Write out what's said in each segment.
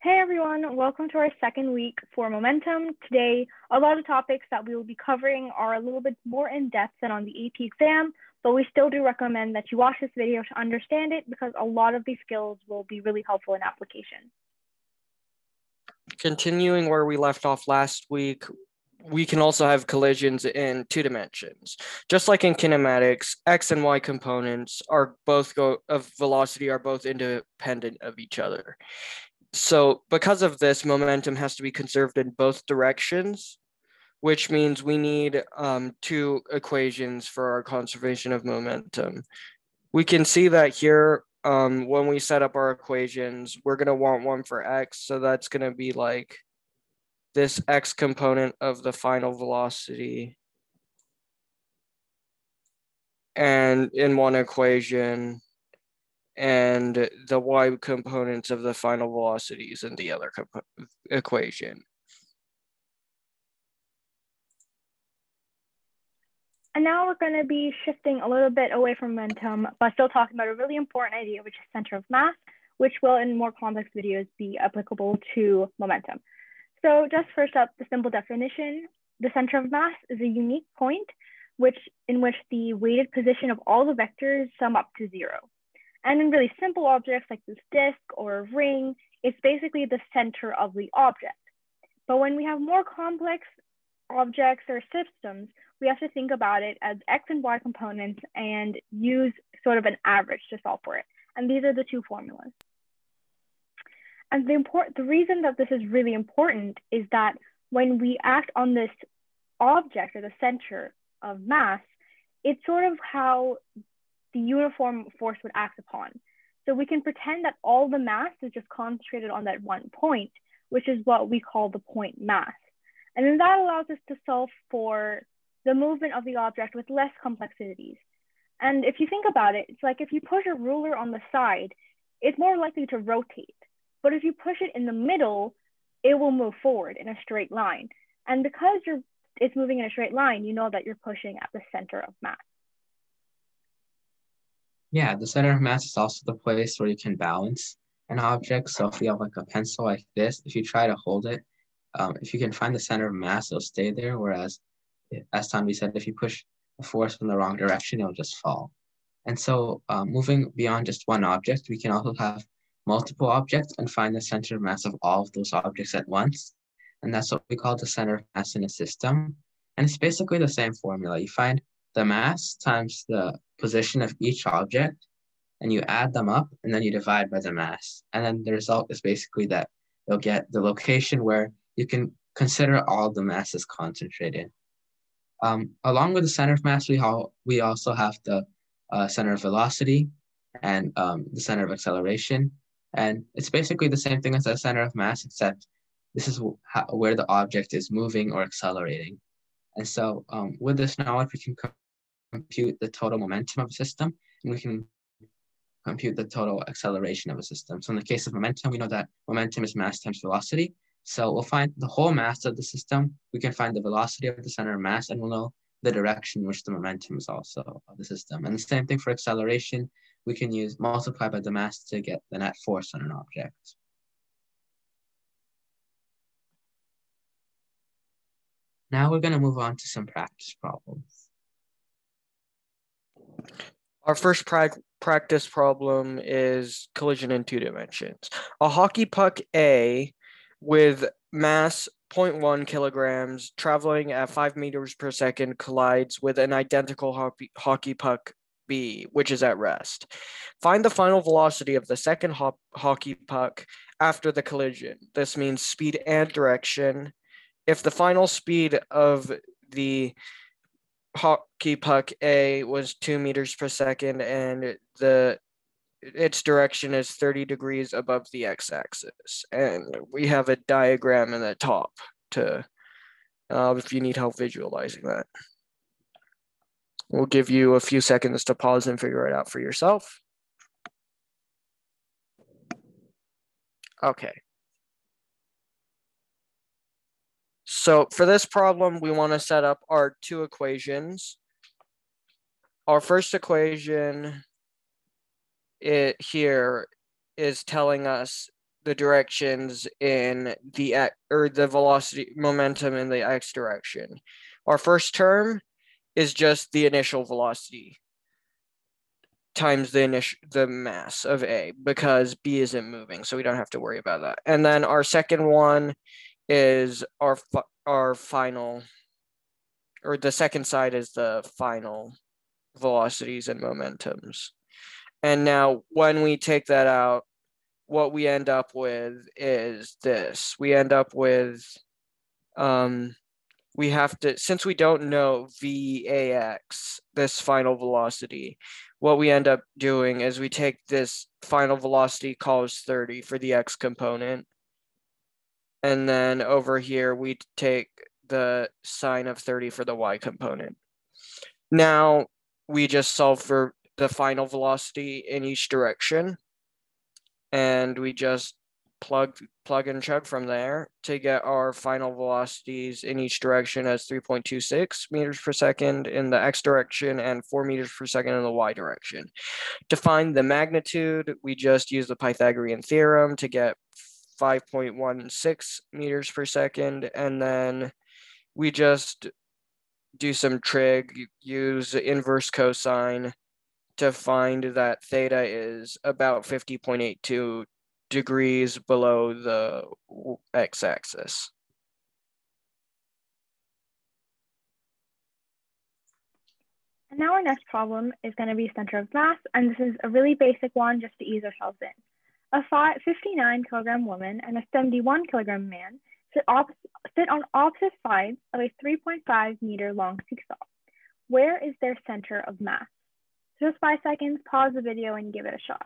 Hey everyone, welcome to our second week for Momentum. Today, a lot of topics that we will be covering are a little bit more in depth than on the AP exam, but we still do recommend that you watch this video to understand it because a lot of these skills will be really helpful in application. Continuing where we left off last week, we can also have collisions in two dimensions. Just like in kinematics, x and y components are both go of velocity are both independent of each other. So because of this, momentum has to be conserved in both directions, which means we need um, two equations for our conservation of momentum. We can see that here um, when we set up our equations, we're gonna want one for x, so that's gonna be like this x component of the final velocity. And in one equation, and the y components of the final velocities in the other equation. And now we're going to be shifting a little bit away from momentum, but still talking about a really important idea, which is center of mass, which will in more complex videos be applicable to momentum. So just first up, the simple definition, the center of mass is a unique point which in which the weighted position of all the vectors sum up to zero. And in really simple objects like this disk or a ring, it's basically the center of the object. But when we have more complex objects or systems, we have to think about it as X and Y components and use sort of an average to solve for it. And these are the two formulas. And the important, the reason that this is really important is that when we act on this object or the center of mass, it's sort of how the uniform force would act upon. So we can pretend that all the mass is just concentrated on that one point, which is what we call the point mass. And then that allows us to solve for the movement of the object with less complexities. And if you think about it, it's like if you push a ruler on the side, it's more likely to rotate. But if you push it in the middle, it will move forward in a straight line. And because you're it's moving in a straight line, you know that you're pushing at the center of mass. Yeah, the center of mass is also the place where you can balance an object. So if you have like a pencil like this, if you try to hold it, um, if you can find the center of mass, it'll stay there. Whereas, as Tanvi said, if you push a force in the wrong direction, it'll just fall. And so um, moving beyond just one object, we can also have multiple objects and find the center of mass of all of those objects at once. And that's what we call the center of mass in a system. And it's basically the same formula. You find the mass times the position of each object, and you add them up, and then you divide by the mass. And then the result is basically that you'll get the location where you can consider all the masses concentrated. Um, along with the center of mass, we, we also have the uh, center of velocity and um, the center of acceleration. And it's basically the same thing as the center of mass, except this is where the object is moving or accelerating. And so um, with this knowledge, we can compute the total momentum of a system, and we can compute the total acceleration of a system. So in the case of momentum, we know that momentum is mass times velocity. So we'll find the whole mass of the system. We can find the velocity of the center of mass, and we'll know the direction in which the momentum is also of the system. And the same thing for acceleration. We can use multiply by the mass to get the net force on an object. Now we're going to move on to some practice problems. Our first pra practice problem is collision in two dimensions. A hockey puck A with mass 0.1 kilograms traveling at 5 meters per second collides with an identical hockey, hockey puck B, which is at rest. Find the final velocity of the second ho hockey puck after the collision. This means speed and direction. If the final speed of the hockey puck A was two meters per second, and the its direction is 30 degrees above the x-axis. And we have a diagram in the top to, uh, if you need help visualizing that. We'll give you a few seconds to pause and figure it out for yourself. Okay. So for this problem, we want to set up our two equations. Our first equation it here is telling us the directions in the or the velocity momentum in the x direction. Our first term is just the initial velocity times the initial the mass of A because B isn't moving, so we don't have to worry about that. And then our second one is our our final or the second side is the final velocities and momentums. And now when we take that out, what we end up with is this. We end up with um we have to since we don't know VAX, this final velocity, what we end up doing is we take this final velocity cos 30 for the x component. And then over here, we take the sine of 30 for the y component. Now we just solve for the final velocity in each direction. And we just plug plug and chug from there to get our final velocities in each direction as 3.26 meters per second in the x direction and 4 meters per second in the y direction. To find the magnitude, we just use the Pythagorean theorem to get 5.16 meters per second and then we just do some trig, use inverse cosine to find that theta is about 50.82 degrees below the x-axis. And now our next problem is going to be center of mass, and this is a really basic one just to ease ourselves in. A 59 kilogram woman and a 71 kilogram man sit, sit on opposite sides of a 3.5 meter long seesaw. Where is their center of mass? Just five seconds, pause the video and give it a shot.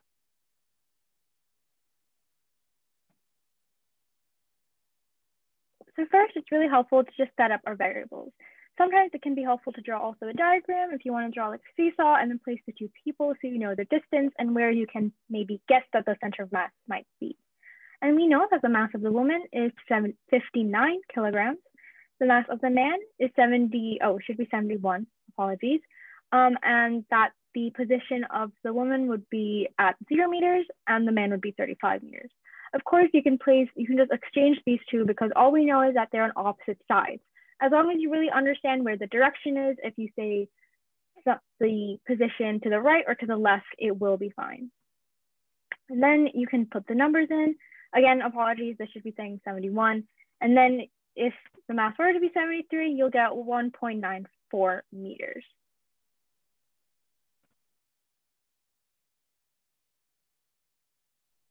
So first, it's really helpful to just set up our variables. Sometimes it can be helpful to draw also a diagram if you want to draw like a seesaw and then place the two people so you know the distance and where you can maybe guess that the center of mass might be. And we know that the mass of the woman is 59 kilograms. The mass of the man is 70, oh, should be 71, apologies. Um, and that the position of the woman would be at zero meters and the man would be 35 meters. Of course, you can place, you can just exchange these two because all we know is that they're on opposite sides. As long as you really understand where the direction is, if you say the position to the right or to the left, it will be fine. And then you can put the numbers in. Again, apologies, this should be saying 71. And then if the mass were to be 73, you'll get 1.94 meters.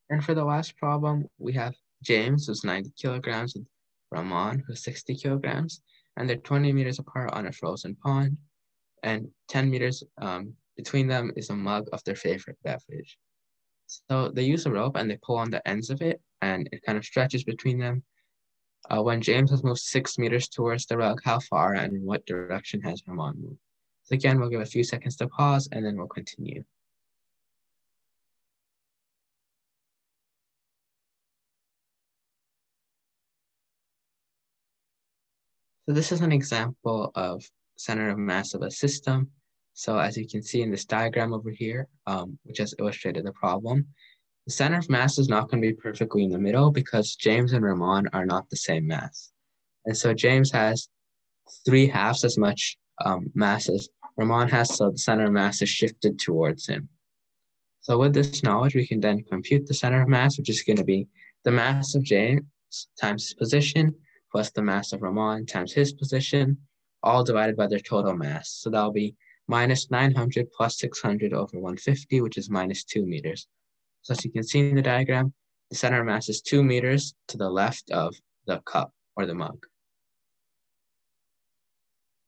And for the last problem, we have James, who's 90 kilograms, and Ramon, who's 60 kilograms, and they're 20 meters apart on a frozen pond, and 10 meters um, between them is a mug of their favorite beverage. So they use a rope and they pull on the ends of it, and it kind of stretches between them. Uh, when James has moved six meters towards the rug, how far and in what direction has Ramon moved? So again, we'll give a few seconds to pause and then we'll continue. So this is an example of center of mass of a system. So as you can see in this diagram over here, um, which has illustrated the problem, the center of mass is not going to be perfectly in the middle because James and Ramon are not the same mass. And so James has three halves as much um, mass as Ramon has, so the center of mass is shifted towards him. So with this knowledge, we can then compute the center of mass, which is going to be the mass of James times his position plus the mass of Ramon times his position, all divided by their total mass. So that'll be minus 900 plus 600 over 150, which is minus 2 meters. So as you can see in the diagram, the center of mass is 2 meters to the left of the cup or the mug.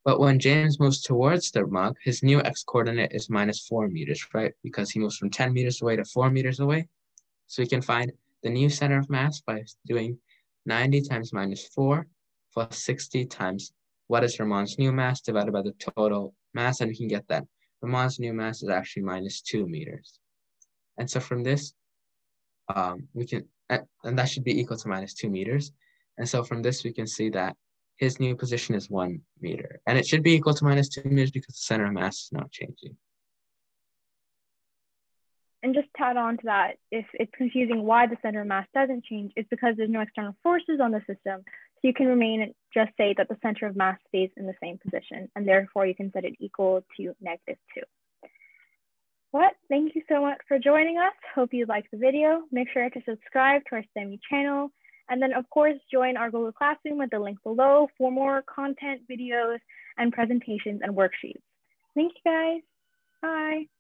But when James moves towards the mug, his new x-coordinate is minus 4 meters, right? Because he moves from 10 meters away to 4 meters away. So we can find the new center of mass by doing 90 times minus 4 plus 60 times what is Ramon's new mass divided by the total mass, and we can get that. Ramon's new mass is actually minus 2 meters. And so from this, um, we can, and that should be equal to minus 2 meters. And so from this, we can see that his new position is 1 meter. And it should be equal to minus 2 meters because the center of mass is not changing. And just to add on to that, if it's confusing why the center of mass doesn't change, it's because there's no external forces on the system. So you can remain, and just say that the center of mass stays in the same position, and therefore you can set it equal to negative two. What? thank you so much for joining us. Hope you liked the video. Make sure to subscribe to our STEMEY channel. And then of course, join our Google Classroom with the link below for more content, videos, and presentations and worksheets. Thank you guys. Bye.